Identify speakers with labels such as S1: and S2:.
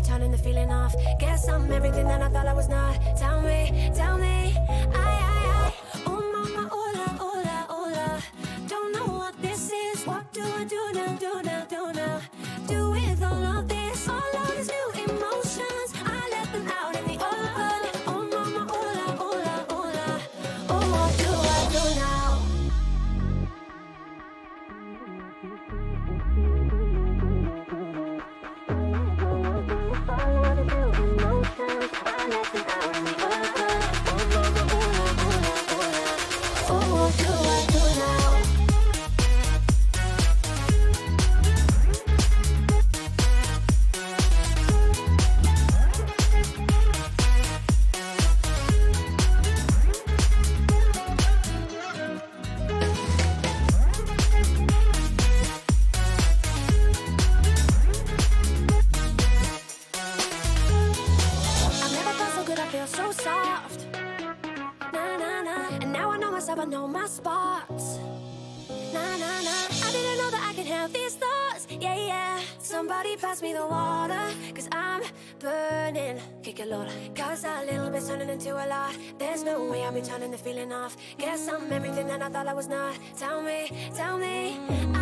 S1: be turning the feeling off. Guess I'm everything that I thought I was not. Tell me, tell me, I Oh, now I know my spots. Nah, nah, nah. I didn't know that I could have these thoughts. Yeah, yeah. Somebody pass me the water, cause I'm burning. Kick it loud. Cause a little bit's turning into a lot. There's no way I'll be turning the feeling off. Guess I'm everything that I thought I was not. Tell me, tell me.